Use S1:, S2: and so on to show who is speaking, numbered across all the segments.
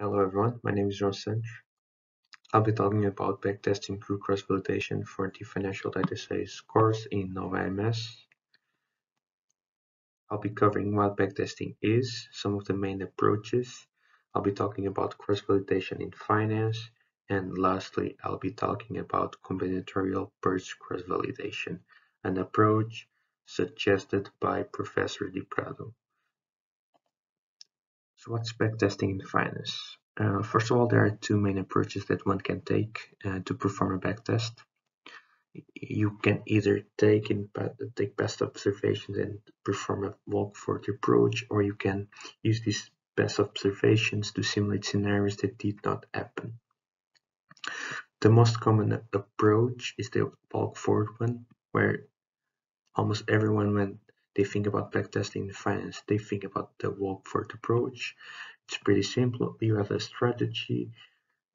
S1: Hello everyone, my name is John Sanch. I'll be talking about backtesting through cross-validation for the financial data science course in Nova IMS. I'll be covering what backtesting is, some of the main approaches. I'll be talking about cross-validation in finance, and lastly, I'll be talking about combinatorial purge cross-validation, an approach suggested by Professor de Prado. So what's backtesting in finance? Uh, first of all, there are two main approaches that one can take uh, to perform a backtest. You can either take in take past observations and perform a walk-forward approach, or you can use these past observations to simulate scenarios that did not happen. The most common approach is the walk-forward one, where almost everyone, when they think about backtesting in finance, they think about the walk-forward approach. It's pretty simple. You have a strategy.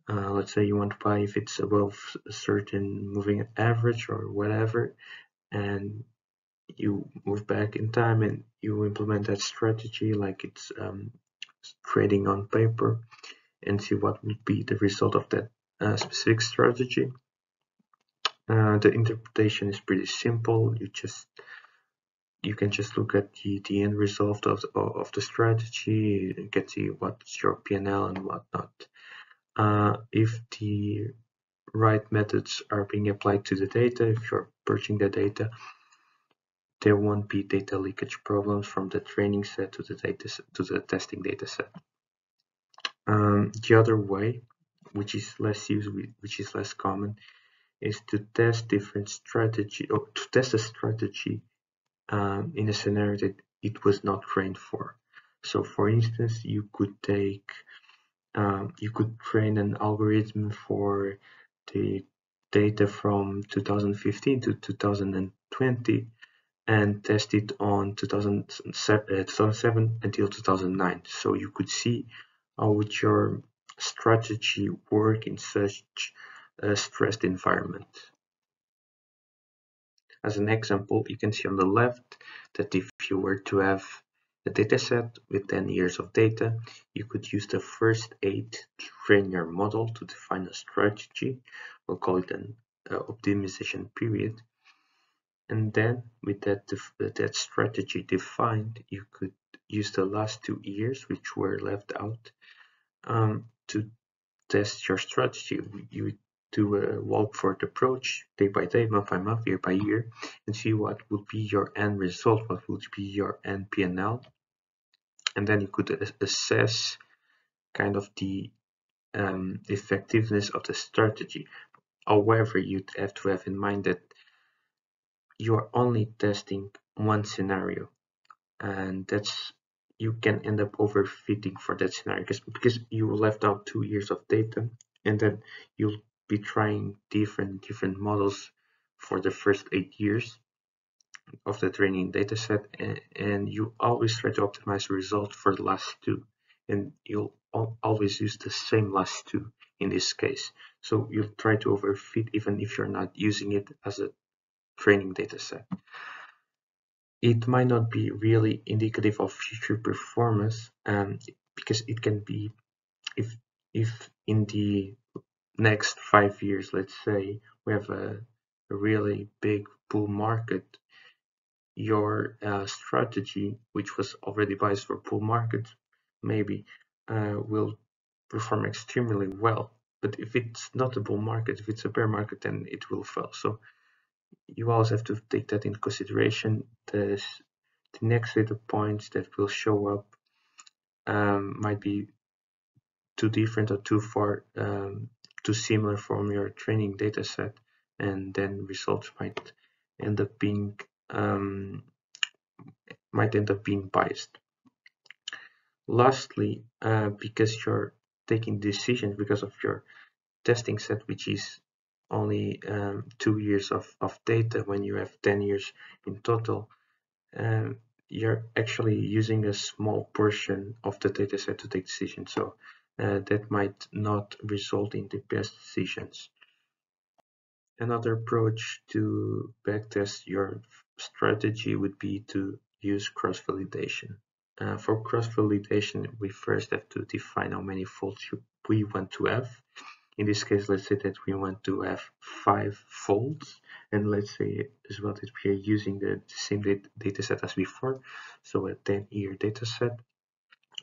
S1: Uh, let's say you want to buy if it's above a certain moving average or whatever, and you move back in time and you implement that strategy like it's um, trading on paper and see what would be the result of that uh, specific strategy. Uh, the interpretation is pretty simple. You just you can just look at the, the end result of, of the strategy, you can see what's your PNL and whatnot. Uh, if the right methods are being applied to the data, if you're purging the data, there won't be data leakage problems from the training set to the data to the testing data set. Um, the other way, which is less used, which is less common, is to test different strategy or to test a strategy um, in a scenario that it was not trained for. So for instance, you could take, um, you could train an algorithm for the data from 2015 to 2020 and test it on 2007, uh, 2007 until 2009. So you could see how would your strategy work in such a stressed environment. As an example, you can see on the left that if you were to have a dataset with 10 years of data, you could use the first 8 to train your model to define a strategy. We'll call it an uh, optimization period. And then with that, that strategy defined, you could use the last two years, which were left out, um, to test your strategy. You do a walk-forward approach day by day, month by month, year by year, and see what would be your end result, what would be your end PNL. And then you could assess kind of the um, effectiveness of the strategy. However, you'd have to have in mind that you are only testing one scenario, and that's you can end up overfitting for that scenario because, because you left out two years of data and then you'll be trying different different models for the first eight years of the training dataset and, and you always try to optimize the result for the last two and you'll always use the same last two in this case. So you'll try to overfit even if you're not using it as a training dataset. It might not be really indicative of future performance um, because it can be if if in the next five years, let's say we have a, a really big bull market, your uh, strategy, which was already biased for bull market, maybe uh, will perform extremely well. But if it's not a bull market, if it's a bear market, then it will fail. So you always have to take that into consideration. The, the next data points that will show up um, might be too different or too far um, too similar from your training dataset and then results might end up being um, might end up being biased. Lastly, uh, because you're taking decisions because of your testing set, which is only um, two years of, of data when you have 10 years in total, um, you're actually using a small portion of the dataset to take decisions. So that might not result in the best decisions. Another approach to backtest your strategy would be to use cross-validation. Uh, for cross-validation, we first have to define how many folds we want to have. In this case, let's say that we want to have five folds, and let's say as well that we are using the, the same data set as before, so a 10-year data set.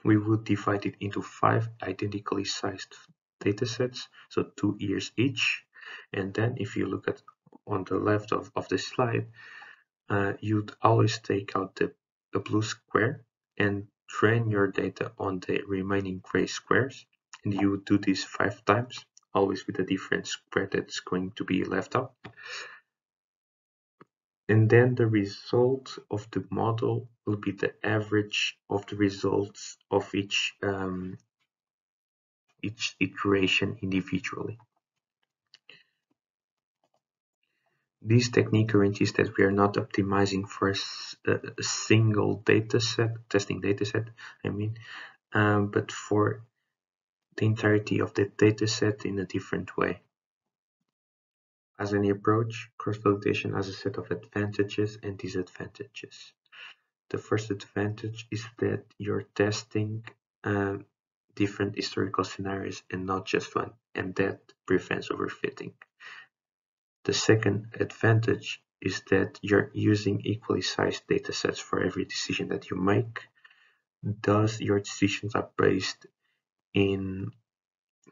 S1: We would divide it into five identically sized data sets, so two years each. And then if you look at on the left of, of the slide, uh, you'd always take out the, the blue square and train your data on the remaining gray squares. And you would do this five times, always with a different square that's going to be left out. And then the result of the model will be the average of the results of each um, each iteration individually. This technique guarantees that we are not optimizing for a, single data set, testing data set, I mean, um, but for the entirety of the data set in a different way. As any approach, cross-validation has a set of advantages and disadvantages. The first advantage is that you're testing um, different historical scenarios and not just one, and that prevents overfitting. The second advantage is that you're using equally sized datasets for every decision that you make. Thus, your decisions are based in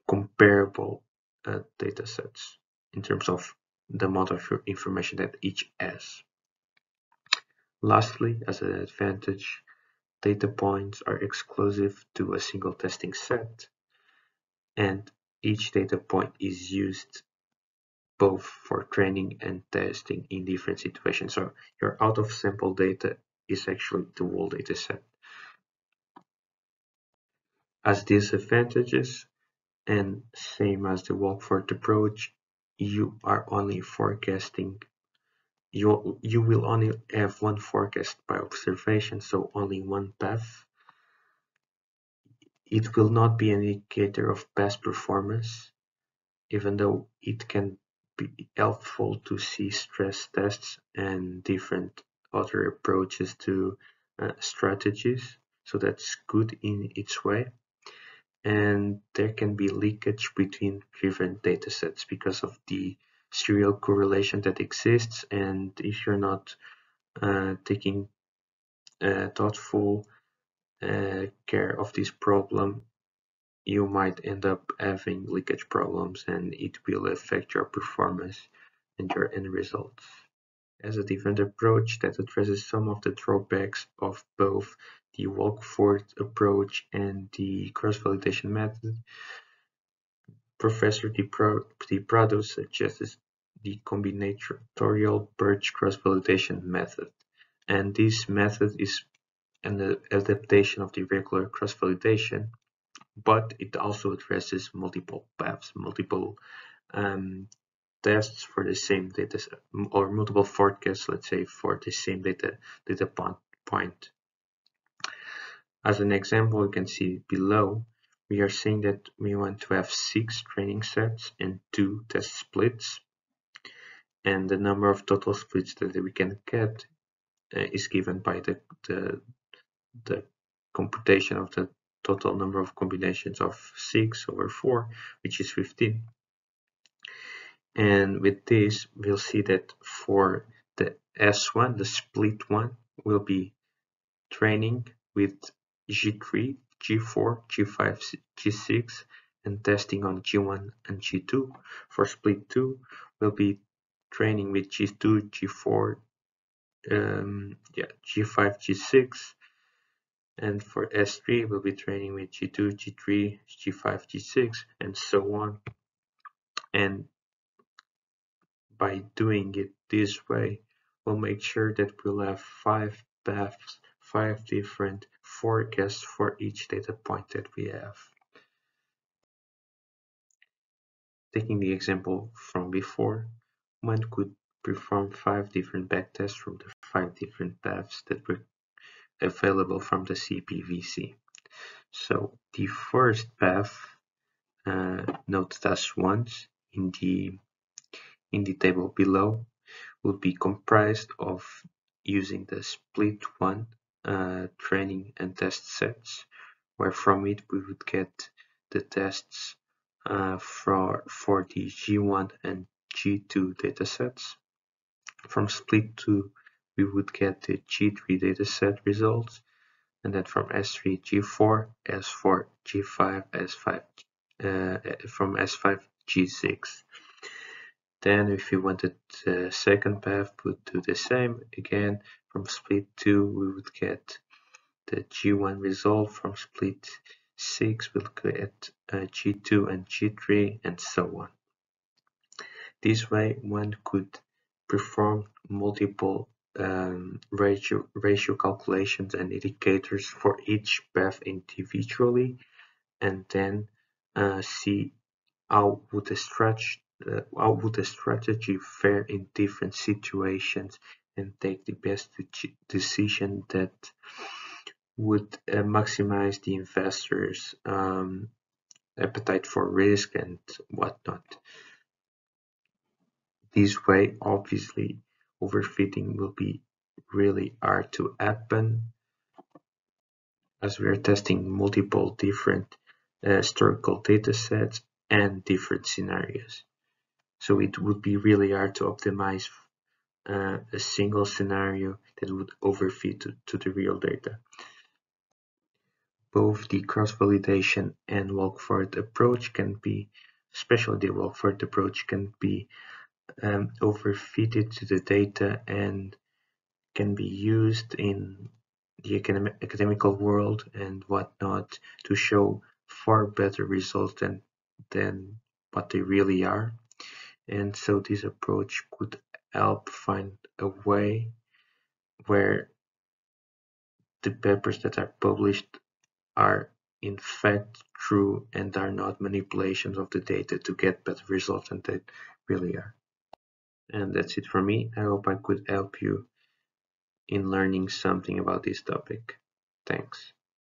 S1: comparable uh, datasets in terms of the amount of information that each has. Lastly, as an advantage, data points are exclusive to a single testing set, and each data point is used both for training and testing in different situations. So your out of sample data is actually the whole data set. As disadvantages, and same as the walk-forward approach, you are only forecasting. You you will only have one forecast by observation so only one path. It will not be an indicator of past performance even though it can be helpful to see stress tests and different other approaches to uh, strategies. So that's good in its way and there can be leakage between different datasets because of the serial correlation that exists and if you're not uh, taking uh, thoughtful uh, care of this problem you might end up having leakage problems and it will affect your performance and your end results. As a different approach that addresses some of the drawbacks of both the walk-forward approach and the cross-validation method, Professor de Prado suggests the combinatorial purged cross-validation method, and this method is an adaptation of the regular cross-validation, but it also addresses multiple paths, multiple um, tests for the same data or multiple forecasts, let's say, for the same data data point. As an example, you can see below we are saying that we want to have six training sets and two test splits. And the number of total splits that we can get uh, is given by the, the, the computation of the total number of combinations of 6 over 4, which is 15. And with this, we'll see that for the S1, the split one will be training with G3 G4, G5, G6 and testing on G1 and G2. For split 2, we'll be training with G2, G4, um, yeah, G5, G6. And for S3, we'll be training with G2, G3, G5, G6, and so on. And by doing it this way, we'll make sure that we'll have five paths, five different forecast for each data point that we have. Taking the example from before, one could perform five different backtests from the five different paths that were available from the CPVC. So the first path, uh, note task ones in the in the table below, will be comprised of using the split one training and test sets, where from it we would get the tests uh, for, for the G1 and G2 datasets. From split 2, we would get the G3 dataset results, and then from S3, G4, S4, G5, S5, uh, from S5, G6. Then if we wanted the second path, would do the same. Again, from split 2, we would get the G1 result. From split 6, we'll get uh, G2 and G3, and so on. This way, one could perform multiple um, ratio, ratio calculations and indicators for each path individually, and then uh, see how would the uh, how would the strategy fare in different situations and take the best decision that would uh, maximize the investors um, appetite for risk and whatnot. This way, obviously, overfitting will be really hard to happen as we are testing multiple different uh, historical data sets and different scenarios. So it would be really hard to optimize a single scenario that would overfit to, to the real data. Both the cross-validation and walk-forward approach can be, especially the walk-forward approach can be um, overfitted to the data and can be used in the academic, academical world and whatnot to show far better results than, than what they really are and so this approach could help find a way where the papers that are published are in fact true and are not manipulations of the data to get better results than they really are. And that's it for me. I hope I could help you in learning something about this topic. Thanks.